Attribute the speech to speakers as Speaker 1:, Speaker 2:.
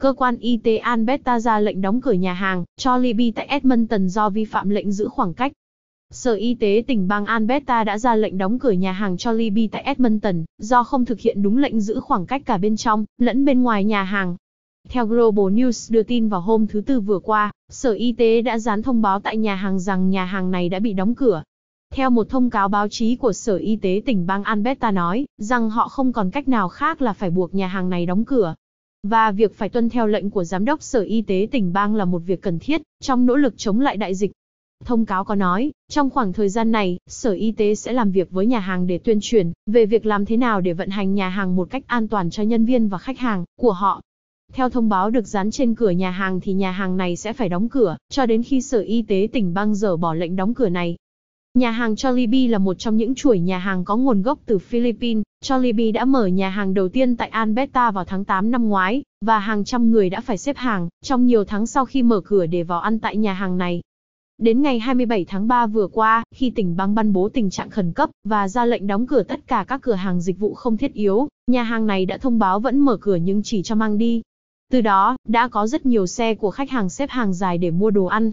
Speaker 1: cơ quan y tế Alberta ra lệnh đóng cửa nhà hàng cho Libby tại Edmonton do vi phạm lệnh giữ khoảng cách. Sở Y tế tỉnh bang Alberta đã ra lệnh đóng cửa nhà hàng cho Libby tại Edmonton, do không thực hiện đúng lệnh giữ khoảng cách cả bên trong, lẫn bên ngoài nhà hàng. Theo Global News đưa tin vào hôm thứ Tư vừa qua, Sở Y tế đã dán thông báo tại nhà hàng rằng nhà hàng này đã bị đóng cửa. Theo một thông cáo báo chí của Sở Y tế tỉnh bang Alberta nói, rằng họ không còn cách nào khác là phải buộc nhà hàng này đóng cửa. Và việc phải tuân theo lệnh của Giám đốc Sở Y tế tỉnh bang là một việc cần thiết, trong nỗ lực chống lại đại dịch. Thông cáo có nói, trong khoảng thời gian này, Sở Y tế sẽ làm việc với nhà hàng để tuyên truyền về việc làm thế nào để vận hành nhà hàng một cách an toàn cho nhân viên và khách hàng của họ. Theo thông báo được dán trên cửa nhà hàng thì nhà hàng này sẽ phải đóng cửa, cho đến khi Sở Y tế tỉnh bang dỡ bỏ lệnh đóng cửa này. Nhà hàng Jollibee là một trong những chuỗi nhà hàng có nguồn gốc từ Philippines. Jollibee đã mở nhà hàng đầu tiên tại Alberta vào tháng 8 năm ngoái, và hàng trăm người đã phải xếp hàng, trong nhiều tháng sau khi mở cửa để vào ăn tại nhà hàng này. Đến ngày 27 tháng 3 vừa qua, khi tỉnh bang ban bố tình trạng khẩn cấp và ra lệnh đóng cửa tất cả các cửa hàng dịch vụ không thiết yếu, nhà hàng này đã thông báo vẫn mở cửa nhưng chỉ cho mang đi. Từ đó, đã có rất nhiều xe của khách hàng xếp hàng dài để mua đồ ăn.